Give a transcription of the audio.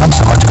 मत